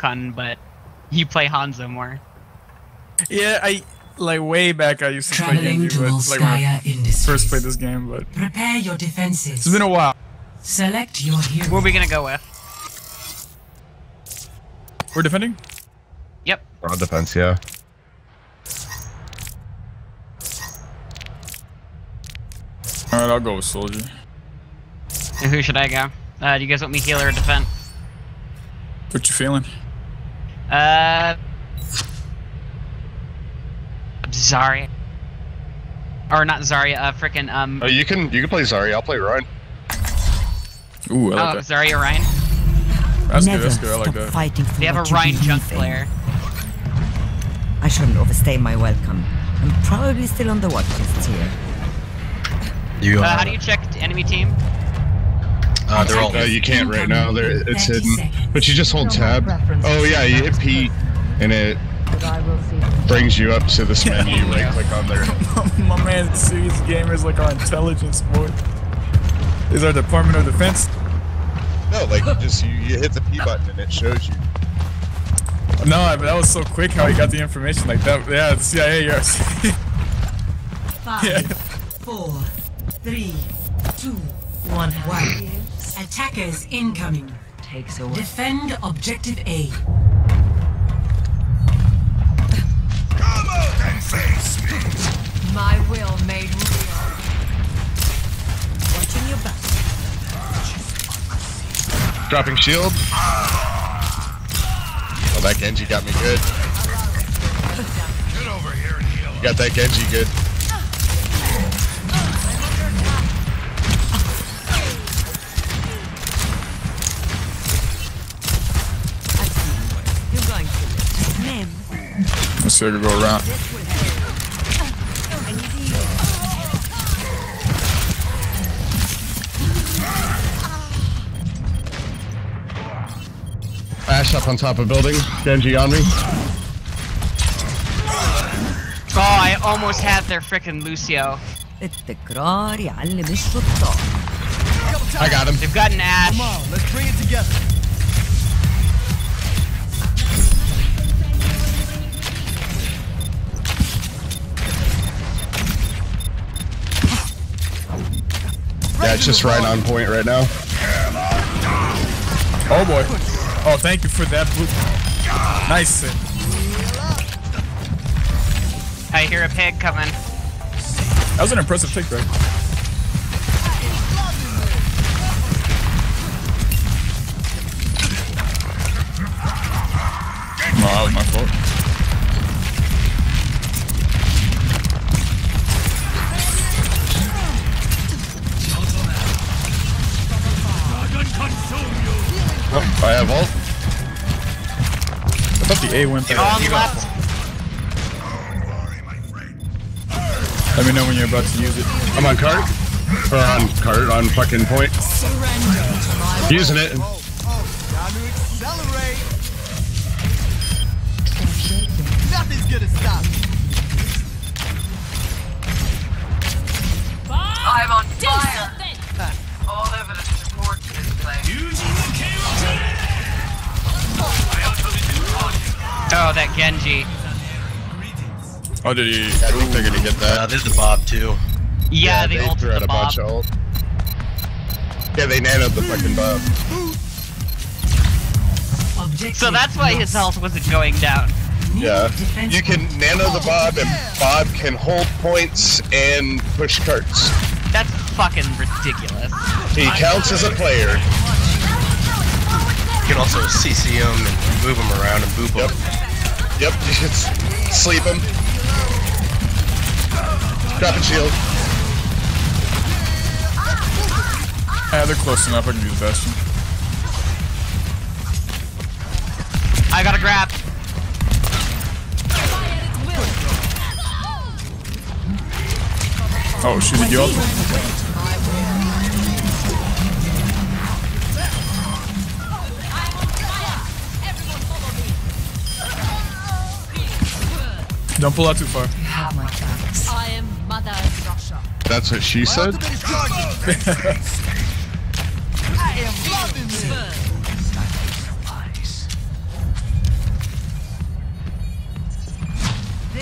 Raikkonen, but you play Hanzo more. Yeah, I like way back. I used to play Traveling Genji, but like when I Industries. first played this game, but Prepare your defenses. it's been a while. Select your hero. What are we gonna go with? We're defending. Yep. Broad defense, yeah. All right, I'll go with soldier. And who should I go? Uh, do you guys want me healer or defend? What you feeling? Uh, Zarya. Or not Zarya, uh, frickin' um. Oh, you can you can play Zarya. I'll play Rein. Ooh, I Oh, like that. Zarya Rein. That's good. Never That's good. I like stop that. fighting for They have a Rein junk player. I shouldn't overstay my welcome. I'm probably still on the watch list here. You, Uh, uh, how do you check enemy team? Uh, they're all. No, you can't right now. There, it's hidden. seconds. But you just hold tab. Oh yeah, you hit P, and it brings you up to this menu. You right click on there. My man, serious gamers like our intelligence boy. Is our Department of Defense? No, like you just you, you hit the P button and it shows you. No, but that was so quick how he got the information like that. Yeah, the CIA. Yeah. Five, Yeah. four, three, two, one. One. Attackers incoming. Takes a while. Defend objective A. My will made real. Watching your back. Dropping shield. Oh, that Genji got me good. Get over here. You got that Genji good. to go around. Ashe up on top of building. Genji on me. Oh, I almost had their frickin' Lucio. I got him. They've got an Ashe. Come on, let's bring it together. Yeah, it's just right on point right now. Oh boy. Oh, thank you for that blue. Nice. I hear a pig coming. That was an impressive pick, right? A went there. On left. Let me know when you're about to use it. I'm on cart. Or on cart, on fucking point. Using it. Time to accelerate. Nothing's gonna stop Oh, that Genji. Oh, did he? I think they're gonna get Uh, that. there's the Bob too. Yeah, they, they ulted threw out the a Bob. bunch of ult. Yeah, they nanoed the fucking buff. Objective So that's why his health wasn't going down. Yeah. You can nano the Bob, and Bob can hold points and push carts. That's fucking ridiculous. He counts as a player. You can also CC him and move him around and boop Yep. him. Yep, you can sleep him. Dropping shield. Yeah, they're close enough. I can use Bastion. I got a grab. Oh, shoot, did you ult? Don't pull out too far. I am Mother Russia. That's what she said? I am loving this.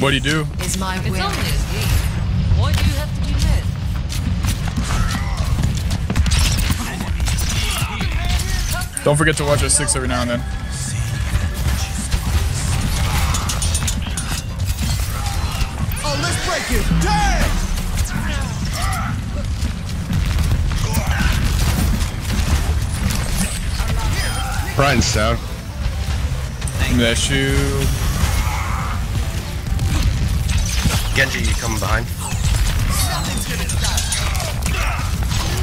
What do you do? Is my will. Only a game. Do you have to be mad? Don't forget to watch us six every now and then. Let's break it. Damn! Brian's down. That shield. Genji, you coming behind?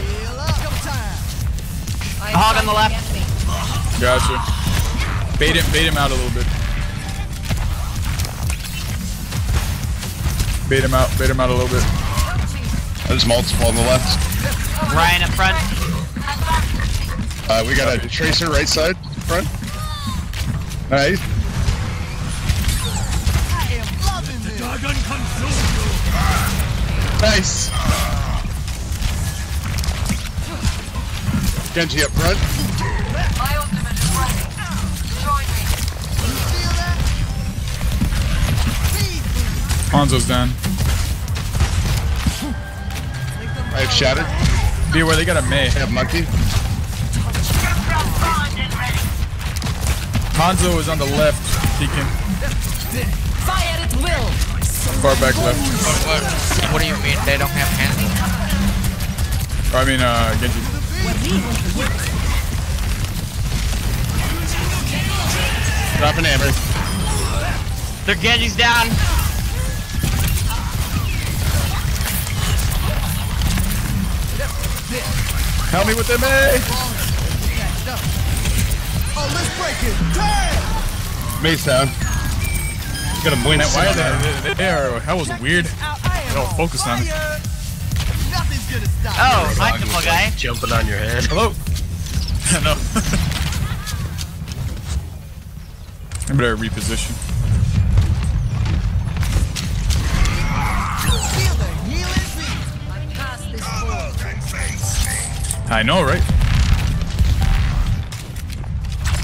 Heal up. Double time. Hog on the left. Gotcha. Bait him, bait him out a little bit. Bait him out, bait him out a little bit. There's multiple on the left. Rein up front. Uh, we got a tracer right side, front. Nice. I am loving this. Nice. Genji up front. Hanzo's down. I have shattered. Be where they got a Mei. I have monkey. Hanzo is on the left, peeking. Fire at will. Far back left. What, what do you mean they don't have hands? Or, I mean, uh, Genji. Drop an hammer. Their Genji's down. Help me with the Mei! Oh, let's break it. Damn! Mace down. Got a blink. Why are they, they, they that was weird. I don't focus on me. fire. Nothing's gonna stop Oh, me. hi, simple guy. Jumping on your head. Hello? no. I better reposition. I know, right?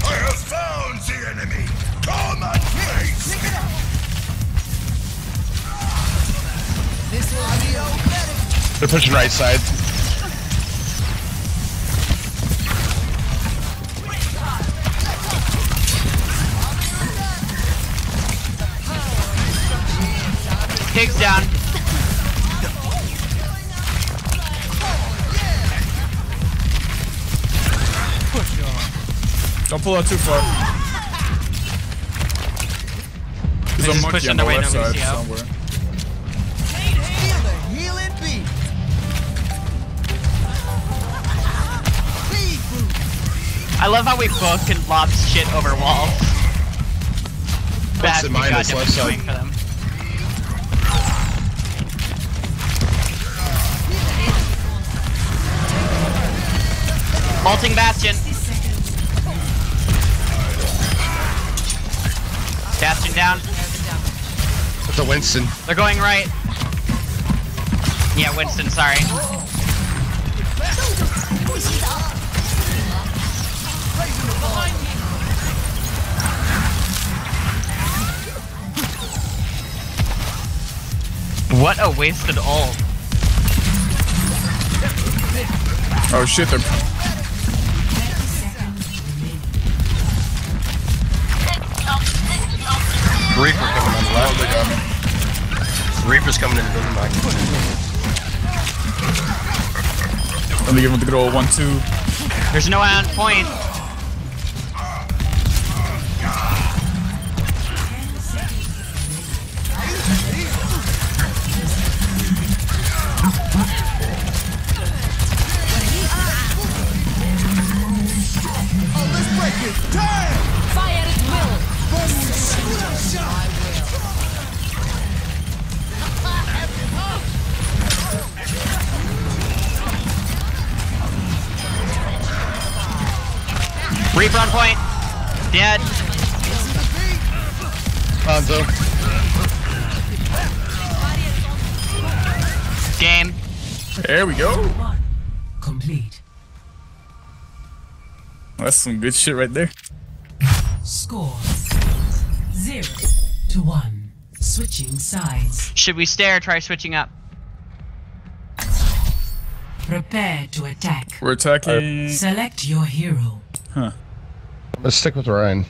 I have found the enemy. Come and face Pick it up. This will be better. They're pushing right side. Pig's down. Don't pull out too far. There's They're a just monkey pushing on the their way left to side Lucio. somewhere. Feel the healing beat. Speed boost. I love how we both can lob shit over walls. Bad it we got minus left side. for them. Ulting Bastion. Bastion down. It's a Winston. They're going right. Yeah, Winston, sorry. What a wasted ult. Oh shit, they're Reaper coming on the left. they got me. Reaper's coming in the building back. Let me give him the good old one two. There's no eye on point. Oh, let's break it. Damn! Fire at. Reaper on point. Dead. Hanzo. Game. There we go. Complete. That's some good shit right there. Score. Zero to one. Switching sides. Should we stare try switching up? Prepare to attack. We're attacking. Select your hero. Huh. Let's stick with Rein.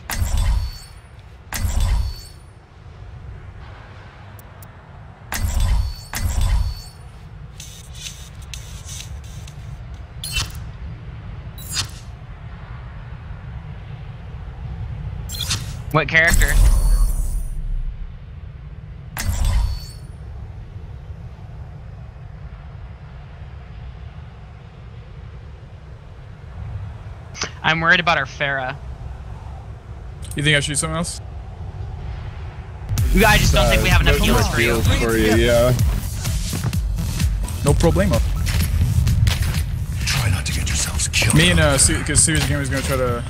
What character? I'm worried about our Pharah. You think I should do something else? I just don't think we have enough no healers for you. for you, yeah. No problemo. Try not to get yourselves killed. Me and uh, because Serious Gamer is gonna try to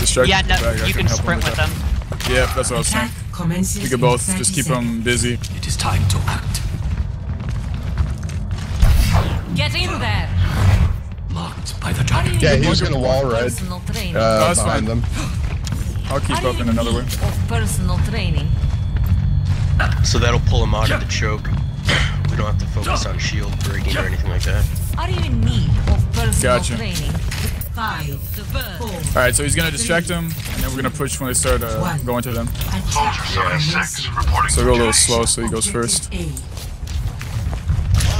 distract Yeah, the no, you can can sprint with that. them. Yeah, that's what I was saying. We could both just keep them busy. It is time to act. Get in there. Yeah, he was gonna wall red Personal training. uh, that's behind fine. them. I'll keep up in another way. Of personal training. So that'll pull him out of the choke. We don't have to focus on shield breaking or anything like that. Are you in need of personal Gotcha. training? Five, four, All right, so he's gonna distract them, and then we're gonna push when they start uh, going to them. attack. Yes. So go a little slow, so he goes first. A.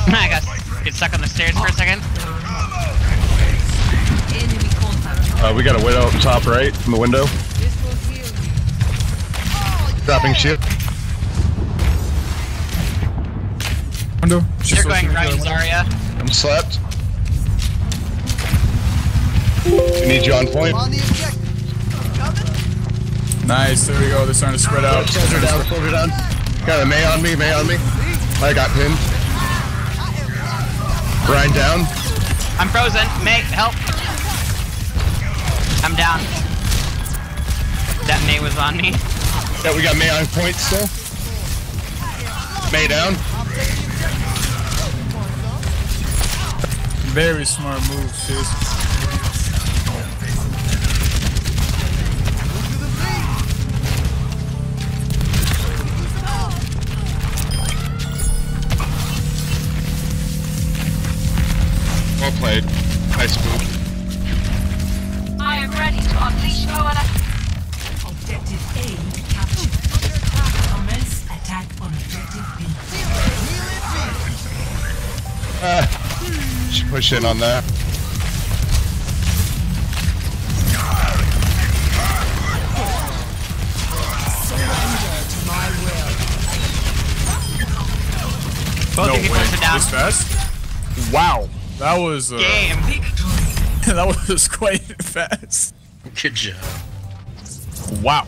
I got get stuck on the stairs for a second. Uh, we got a widow up top right from the window. This will heal you. Dropping shield. Window. You're going right, Zarya. I'm slept. We need you on point. Nice. There we go. They're starting to spread out. Soldier down, soldier down. Got a Mei on me, Mei on me. I got pinned. Grind down. I'm frozen. Mei, help. I'm down. That Mei was on me. Yeah, we got Mei on point still. Mei down. Very smart move, sis. Should push in on that. Both No way. down. This fast? Wow. That was uh, Game. that was quite fast. Good job. Wow.